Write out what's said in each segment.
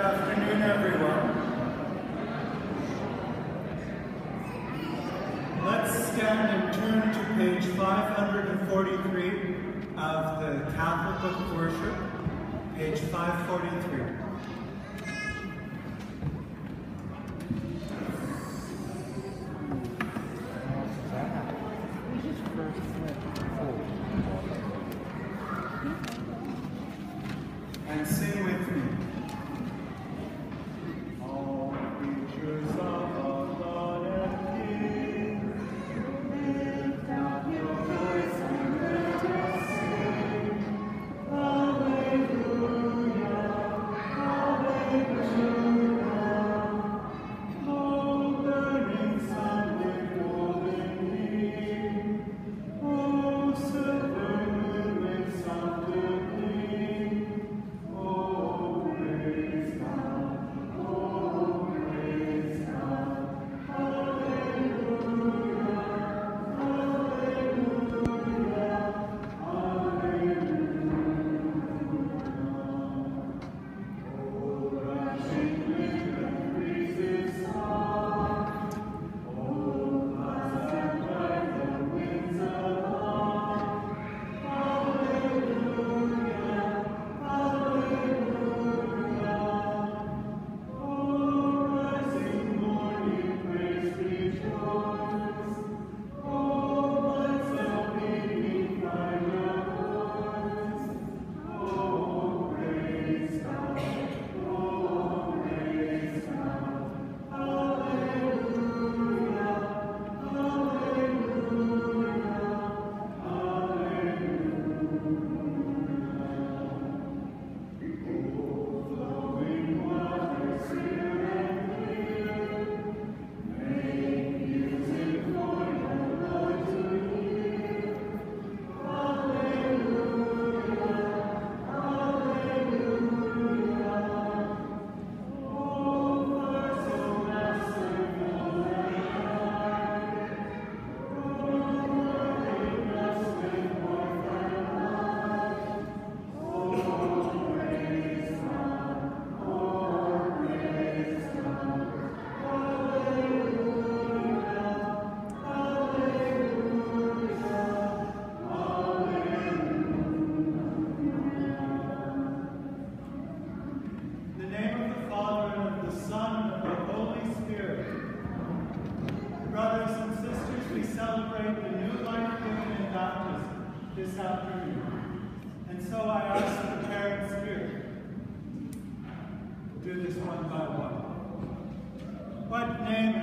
afternoon, everyone. Let's stand and turn to page 543 of the Catholic Book of Worship, page 543.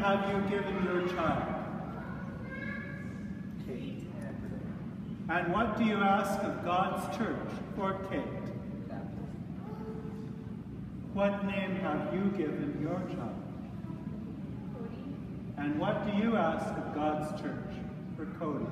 have you given your child? Kate. And what do you ask of God's church for Kate? What name have you given your child? And what do you ask of God's church for Cody?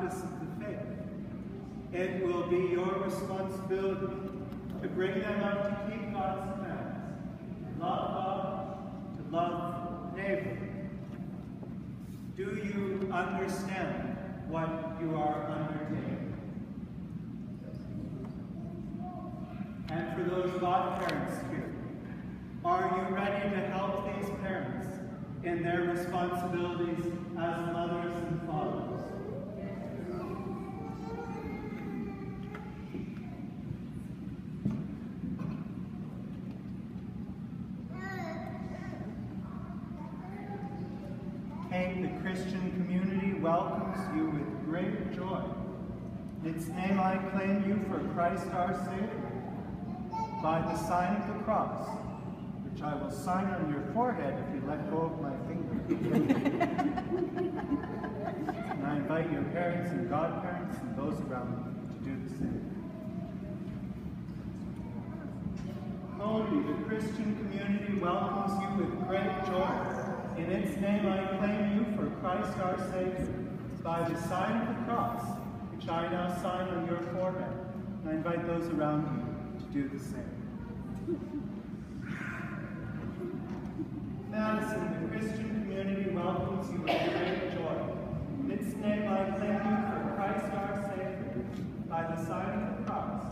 practice of the faith. It will be your responsibility to bring them up to keep God's commands, to love God, to love neighbor. Do you understand what you are undertaking? And for those godparents here, are you ready to help these parents in their responsibilities as mothers and fathers? welcomes you with great joy. In Its name I claim you for Christ our Savior. By the sign of the cross, which I will sign on your forehead if you let go of my finger. and I invite your parents and godparents and those around you to do the same. Holy, the Christian community welcomes you with great joy. In its name I claim you for Christ our Savior by the sign of the cross, which I now sign on your forehead. And I invite those around you to do the same. Madison, the Christian community welcomes you with great joy. In its name I claim you for Christ our Savior, by the sign of the cross,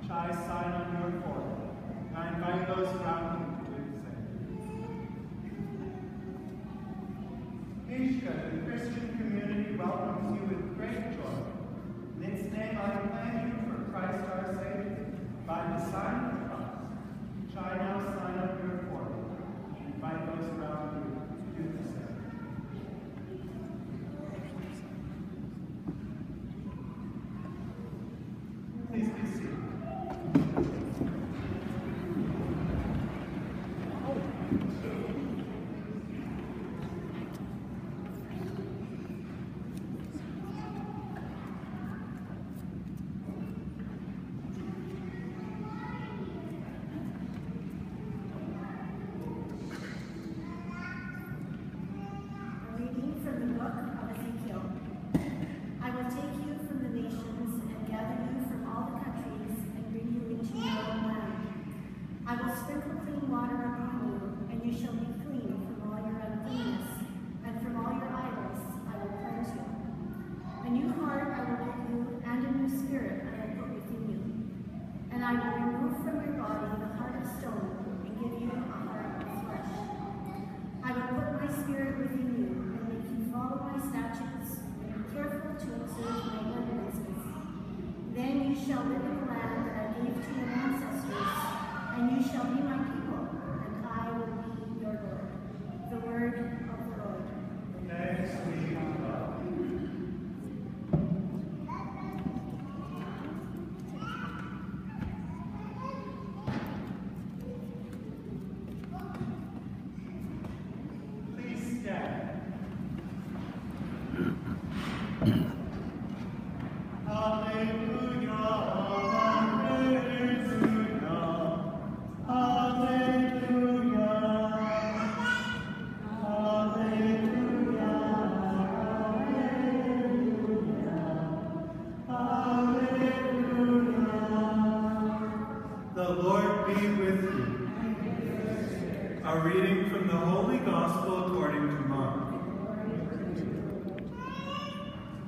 which I sign on your forehead. And I invite those around you to do the Christian welcomes you with great joy. In its name I claim you for Christ our Savior, by the sign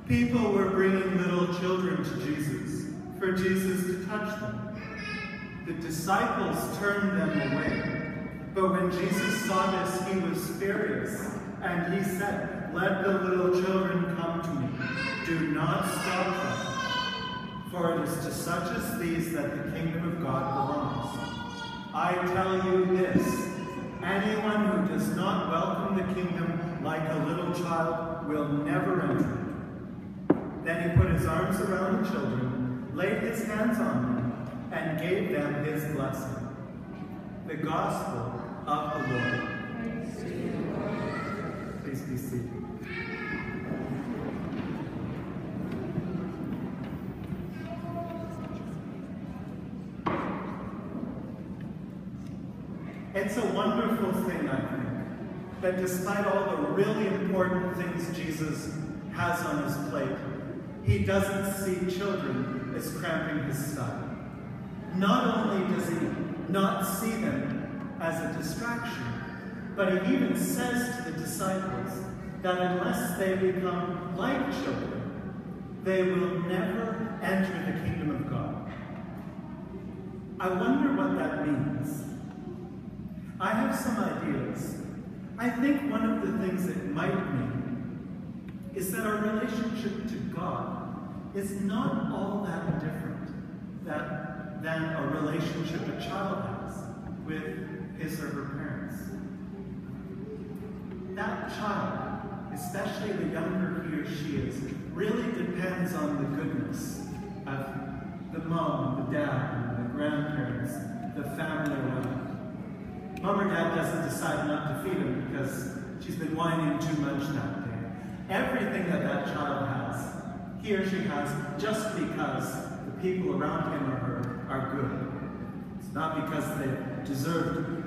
People were bringing little children to Jesus, for Jesus to touch them. The disciples turned them away. But when Jesus saw this, he was furious, and he said, Let the little children come to me. Do not stop them. For it is to such as these that the kingdom of God belongs. I tell you this, anyone who does not welcome the kingdom like a little child will never enter. Then he put his arms around the children, laid his hands on them, and gave them his blessing. The gospel of the Lord. Please be seated. It's a wonderful thing, I think, that despite all the really important things Jesus has on his plate, he doesn't see children as cramping his style. Not only does he not see them as a distraction, but he even says to the disciples that unless they become like children, they will never enter the kingdom of God. I wonder what that means. I have some ideas. I think one of the things it might mean is that our relationship to God is not all that different that, than a relationship a child has with his or her parents. That child, especially the younger he or she is, really depends on the goodness of the mom, the dad, the grandparents, the family around. mom or dad doesn't decide not to feed him because she's been whining too much that day. Everything that that he or she has just because the people around him or her are good. It's not because they deserve to be.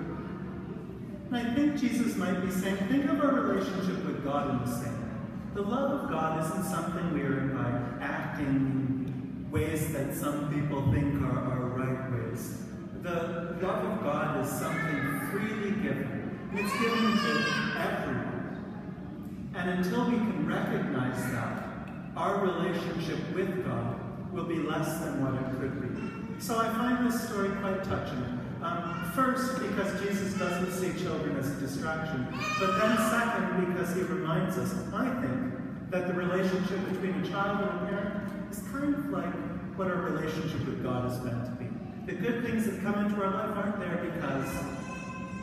And I think Jesus might be saying, think of our relationship with God in the same way. The love of God isn't something we earn by acting in ways that some people think are, our right ways. The love of God is something freely given. It's given to everyone. And until we can recognize that, our relationship with God will be less than what it could be. So I find this story quite touching. Um, first, because Jesus doesn't see children as a distraction, but then second, because he reminds us, I think, that the relationship between a child and a parent is kind of like what our relationship with God is meant to be. The good things that come into our life aren't there because,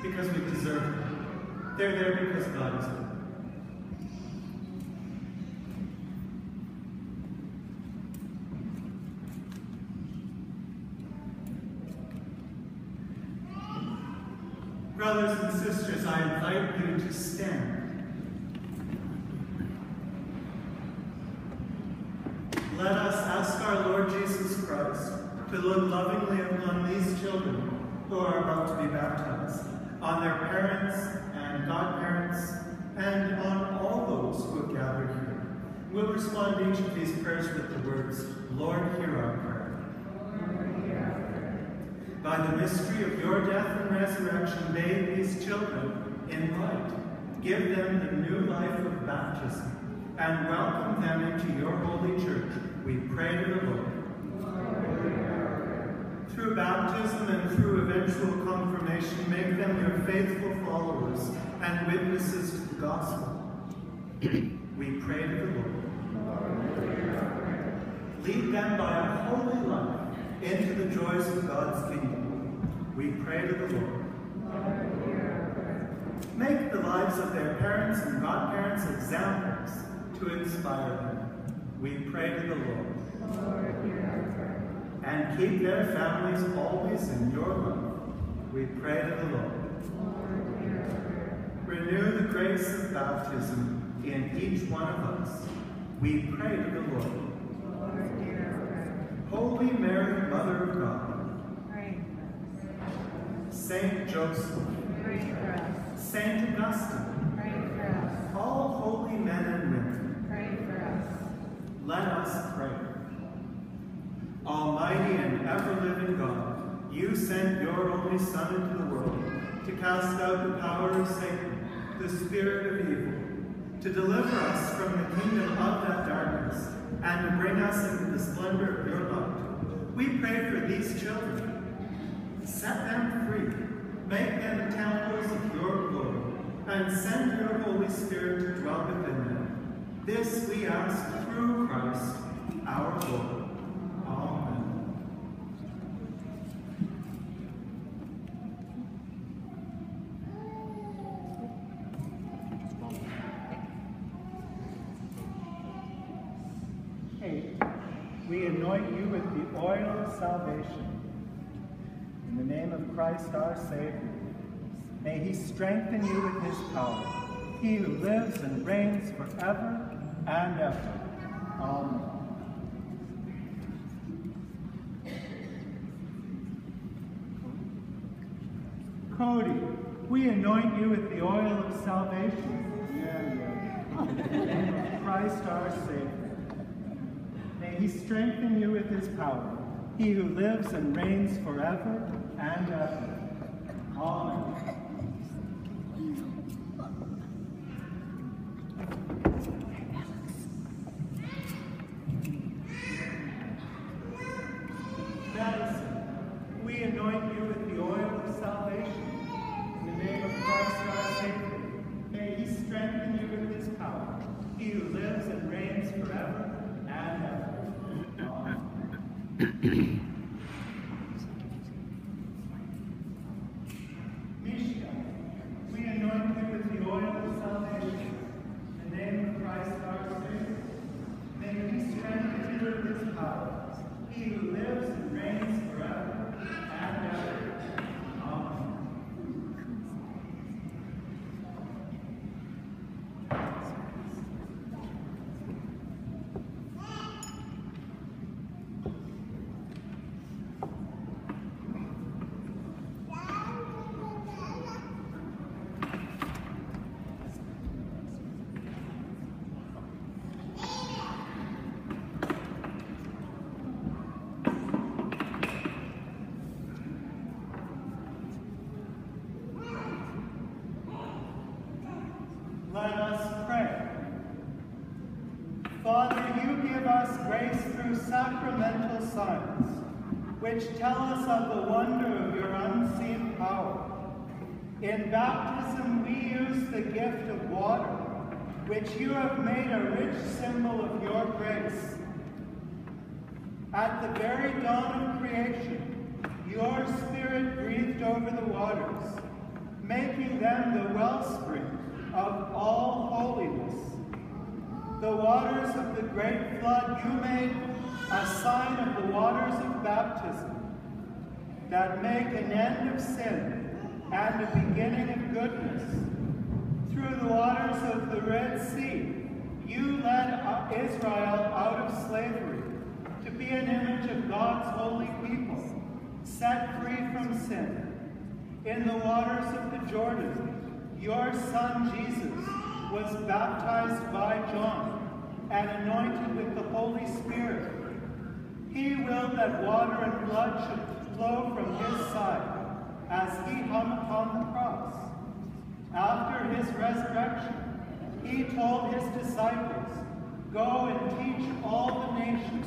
because we deserve them. They're there because God is good. Brothers and sisters, I invite you to stand. Let us ask our Lord Jesus Christ to look lovingly upon these children who are about to be baptized, on their parents and godparents, and on all those who have gathered here. We'll respond to each of these prayers with the words, Lord, hear our. By the mystery of your death and resurrection, may these children in light give them the new life of baptism and welcome them into your holy church. We pray to the Lord. Through baptism and through eventual confirmation, make them your faithful followers and witnesses to the gospel. we pray to the Lord. Lead them by a holy life into the joys of God's kingdom. We pray to the Lord. Make the lives of their parents and godparents examples to inspire them. We pray to the Lord. And keep their families always in your love. We pray to the Lord. Renew the grace of baptism in each one of us. We pray to the Lord. Holy Mary, Mother of God, Saint Joseph, Saint Augustine, all holy men and women, pray for us. let us pray. Almighty and ever-living God, you sent your only Son into the world to cast out the power of Satan, the spirit of evil, to deliver us from the kingdom of that darkness, and to bring us into the splendor of your light. We pray for these children. Set them free. Make them temples of your glory, and send your Holy Spirit to dwell within them. This we ask through Christ our Lord. Amen. Kate, we anoint you with the oil of salvation. In the name of Christ our Savior, may he strengthen you with his power, he who lives and reigns forever and ever. Amen. Cody, we anoint you with the oil of salvation. Yeah, yeah. The name of Christ our Savior. May he strengthen you with his power, he who lives and reigns forever and ever. Amen. mm which tell us of the wonder of your unseen power. In baptism, we use the gift of water, which you have made a rich symbol of your grace. At the very dawn of creation, your Spirit breathed over the waters, making them the wellspring of all holiness. The waters of the great flood you made a sign of baptism that make an end of sin and a beginning of goodness. Through the waters of the Red Sea, you led uh, Israel out of slavery to be an image of God's holy people, set free from sin. In the waters of the Jordan, your son Jesus was baptized by John and anointed with the Holy Spirit. He willed that water and blood should flow from his side as he hung upon the cross. After his resurrection, he told his disciples, Go and teach all the nations,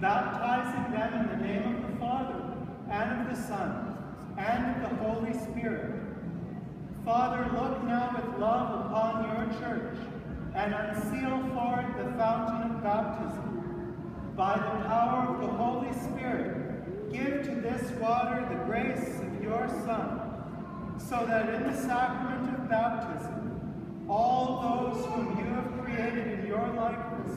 baptizing them in the name of the Father, and of the Son, and of the Holy Spirit. Father, look now with love upon your church, and unseal for it the fountain of baptism. By the power of the Holy Spirit, give to this water the grace of your Son, so that in the sacrament of baptism, all those whom you have created in your likeness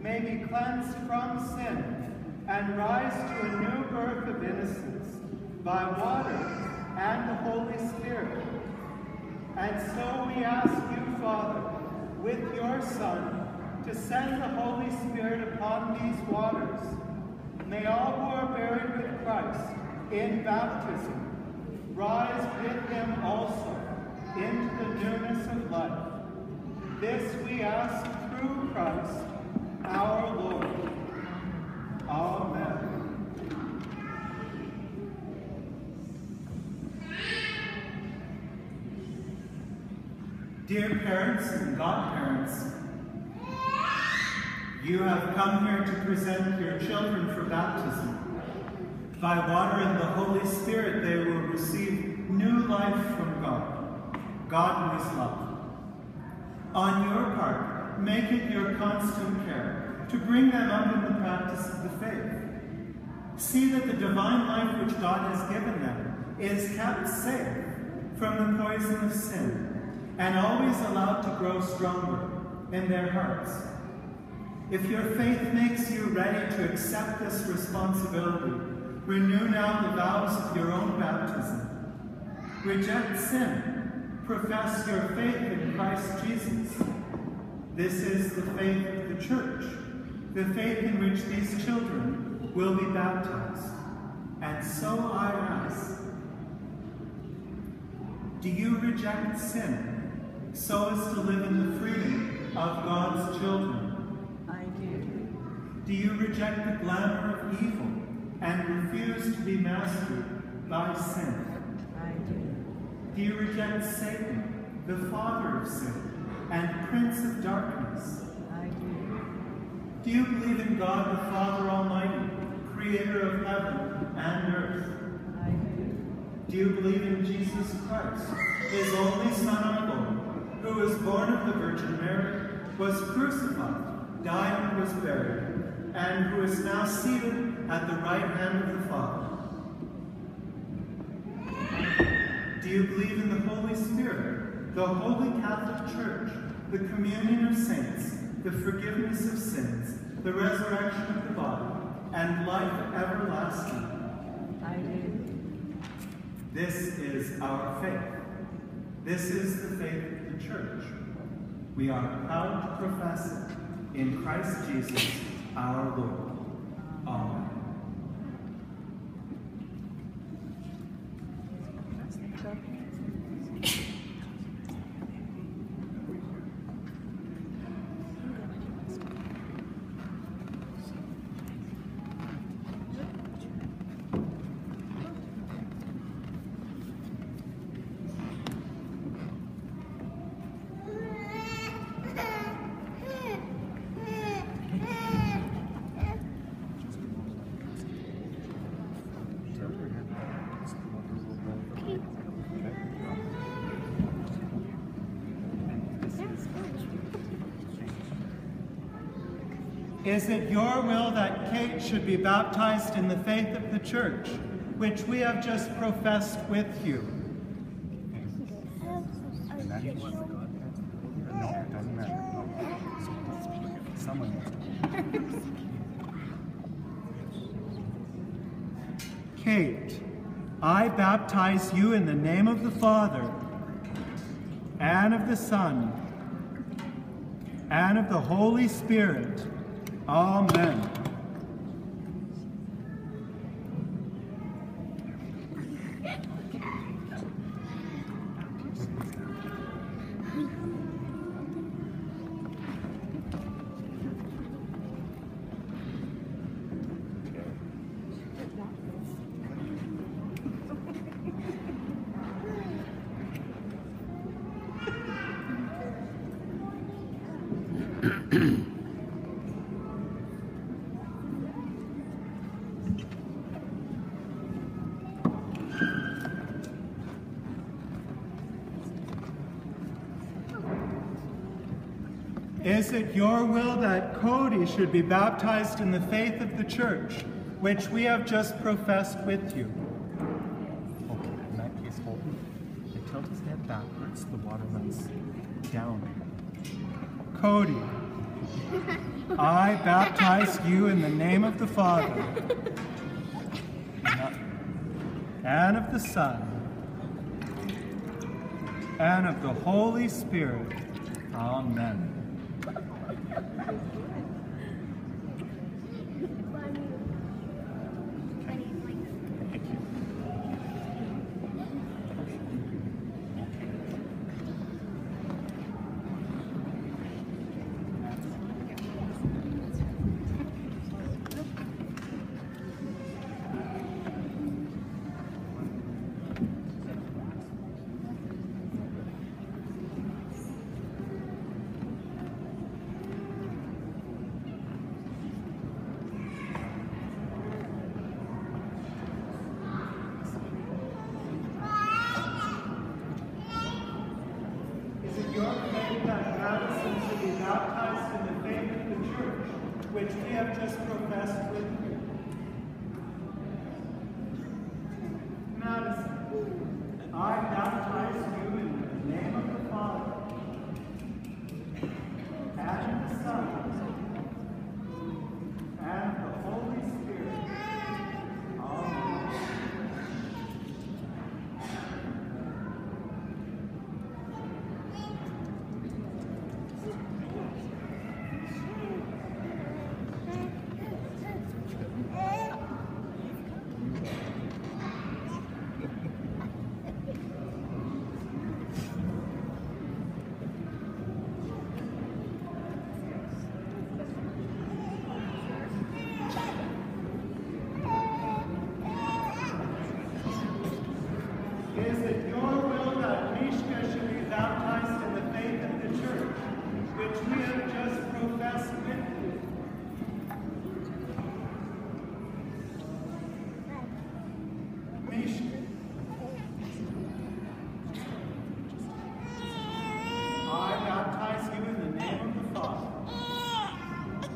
may be cleansed from sin and rise to a new birth of innocence by water and the Holy Spirit. And so we ask you, Father, with your Son, to send the Holy Spirit upon these waters. May all who are buried with Christ in baptism rise with him also into the newness of life. This we ask through Christ our Lord. Amen. Dear parents and godparents, you have come here to present your children for baptism. By water and the Holy Spirit, they will receive new life from God, God who is love. On your part, make it your constant care to bring them up in the practice of the faith. See that the divine life which God has given them is kept safe from the poison of sin and always allowed to grow stronger in their hearts. If your faith makes you ready to accept this responsibility, Renew now the vows of your own baptism. Reject sin. Profess your faith in Christ Jesus. This is the faith of the church, the faith in which these children will be baptized. And so I ask, do you reject sin so as to live in the freedom of God's children? Do you reject the glamour of evil and refuse to be mastered by sin? I do. Do you reject Satan, the father of sin and prince of darkness? I do. Do you believe in God the Father Almighty, creator of heaven and earth? I do. Do you believe in Jesus Christ, his only Son our Lord, who was born of the Virgin Mary, was crucified, died and was buried, and who is now seated at the right hand of the Father? Do you believe in the Holy Spirit, the Holy Catholic Church, the communion of saints, the forgiveness of sins, the resurrection of the body, and life everlasting? I do. This is our faith. This is the faith of the church. We are proud to profess it in Christ Jesus our Lord. Amen. Thank you. Is it your will that Kate should be baptized in the faith of the church, which we have just professed with you? Kate, I baptize you in the name of the Father, and of the Son, and of the Holy Spirit. Amen. Is it your will that Cody should be baptized in the faith of the church, which we have just professed with you? Okay, in that case, Holton, they tilt his head backwards, the water runs down. Cody, I baptize you in the name of the Father, and of the Son, and of the Holy Spirit. Amen. Is it your faith that Madison should be baptized in the faith of the church, which we have just professed with you? Madison, I baptize you in the name of the Father, and of the Son, and of the Holy Spirit. Amen. Is it your will that Mishka should be baptized in the faith of the church, which we have just professed with you? Mishka. I baptize you in the name of the Father,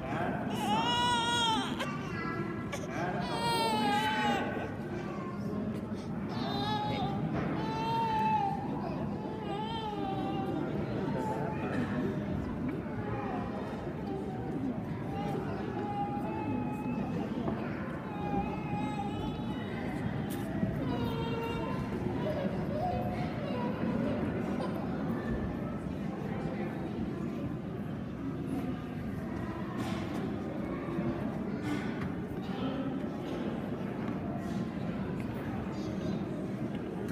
and of the Son, and of the Holy Spirit.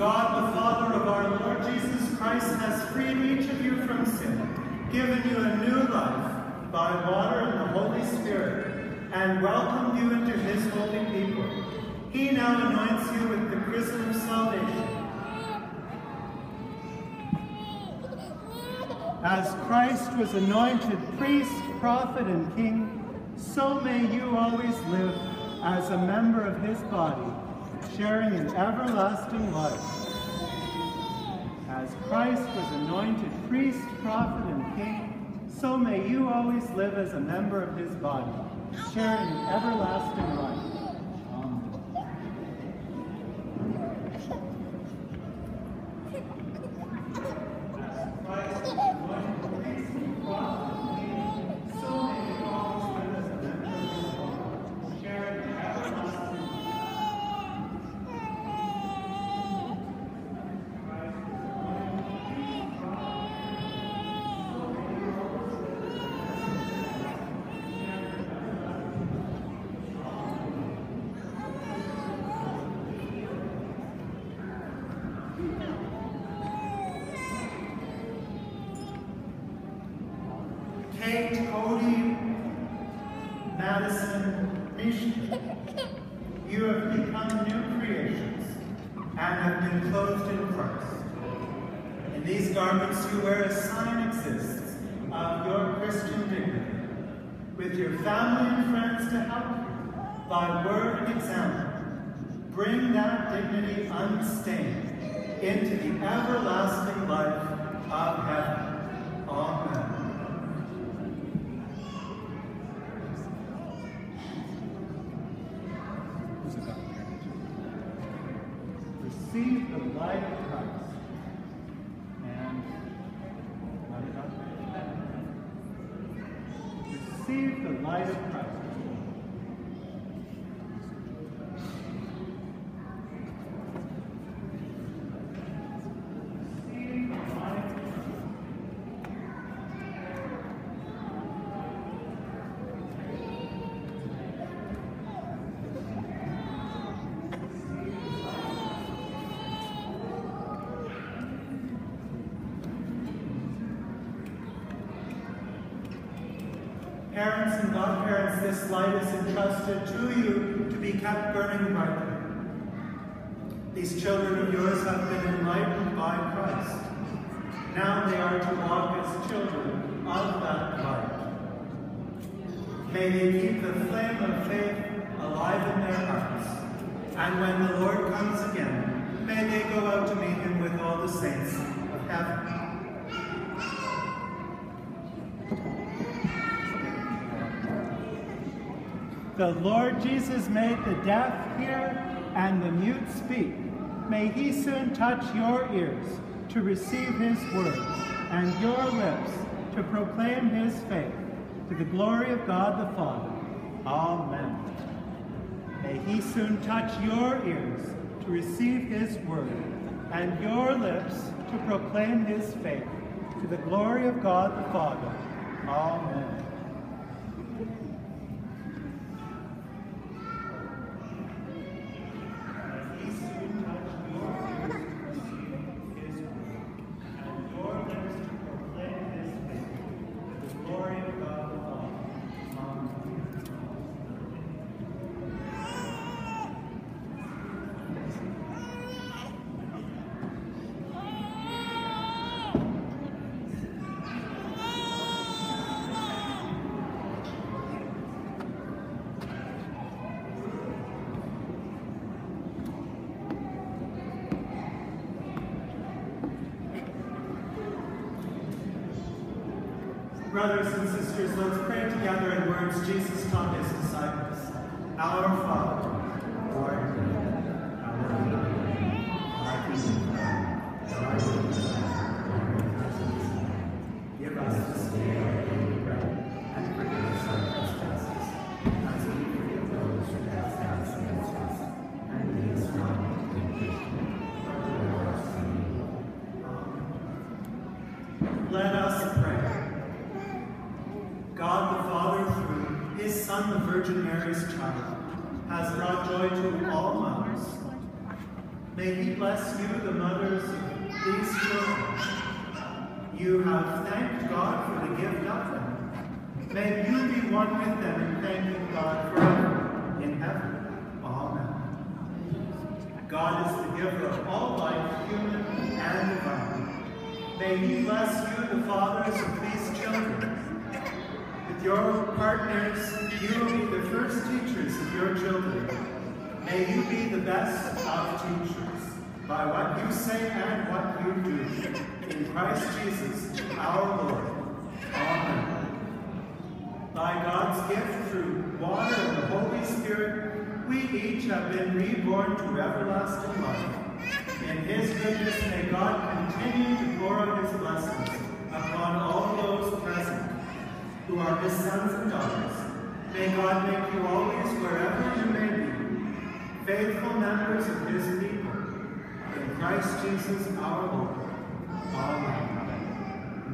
God, the Father of our Lord Jesus Christ, has freed each of you from sin, given you a new life by water and the Holy Spirit, and welcomed you into his holy people. He now anoints you with the chrism of salvation. As Christ was anointed priest, prophet, and king, so may you always live as a member of his body, sharing in everlasting life. As Christ was anointed priest, prophet, and king, so may you always live as a member of his body, sharing in everlasting life. Been clothed in Christ. In these garments you wear a sign exists of your Christian dignity, with your family and friends to help you by word and example. Bring that dignity unstained into the everlasting life of heaven. Amen. Receive Parents and godparents, this light is entrusted to you to be kept burning brightly. These children of yours have been enlightened by Christ. Now they are to walk as children of that light. May they keep the flame of faith alive in their hearts. And when the Lord comes again, may they go out to meet him with all the saints The Lord Jesus made the deaf hear and the mute speak. May he soon touch your ears to receive his word and your lips to proclaim his faith to the glory of God the Father. Amen. May he soon touch your ears to receive his word and your lips to proclaim his faith to the glory of God the Father. Amen. Brothers and sisters, let's pray together in words Jesus taught his disciples. Our Father, You have thanked God for the gift of them. May you be one with them in thanking God forever in heaven. Amen. God is the giver of all life, human and divine. May he bless you, the fathers of these children. With your partners, you will be the first teachers of your children. May you be the best of teachers by what you say and what you do. In Christ Jesus, our Lord. Amen. By God's gift through water and the Holy Spirit, we each have been reborn to everlasting life. In his goodness, may God continue to pour out his blessings upon all those present who are his sons and daughters. May God make you always, wherever you may be, faithful members of his people. In Christ Jesus our Lord.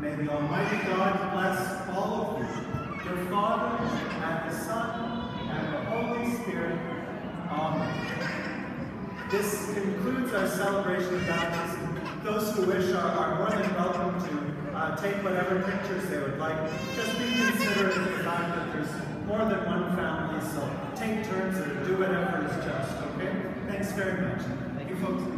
May the Almighty God bless all of you, the Father, and the Son, and the Holy Spirit. Amen. This concludes our celebration of baptism. Those who wish are, are more than welcome to uh, take whatever pictures they would like. Just be considerate of the fact that there's more than one family, so take turns or do whatever is just, okay? Thanks very much. Thank you folks.